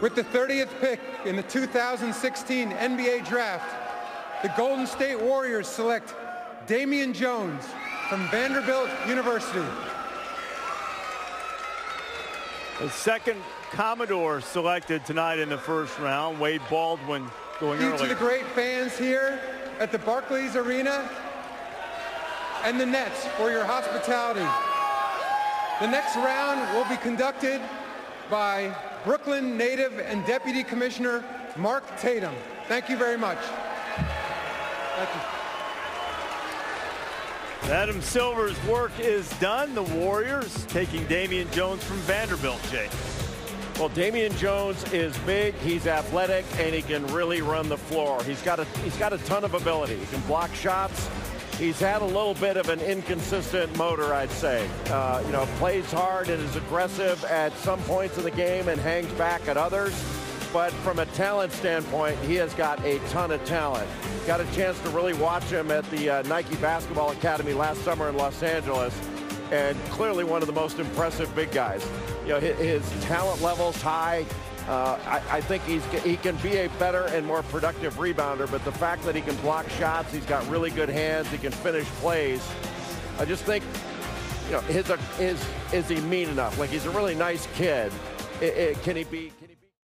With the 30th pick in the 2016 NBA Draft, the Golden State Warriors select Damian Jones from Vanderbilt University. The second Commodore selected tonight in the first round, Wade Baldwin going Due early. to the great fans here at the Barclays Arena and the Nets for your hospitality. The next round will be conducted by Brooklyn native and Deputy Commissioner Mark Tatum. Thank you very much. Thank you. Adam Silver's work is done. The Warriors taking Damian Jones from Vanderbilt, Jay. Well, Damian Jones is big, he's athletic, and he can really run the floor. He's got a he's got a ton of ability. He can block shots. He's had a little bit of an inconsistent motor, I'd say. Uh, you know, plays hard and is aggressive at some points in the game and hangs back at others. But from a talent standpoint, he has got a ton of talent. Got a chance to really watch him at the uh, Nike Basketball Academy last summer in Los Angeles, and clearly one of the most impressive big guys. You know, his, his talent level's high. Uh, I, I, think he's he can be a better and more productive rebounder, but the fact that he can block shots, he's got really good hands, he can finish plays. I just think, you know, his is is he mean enough? Like he's a really nice kid. It, it, can he be? Can he be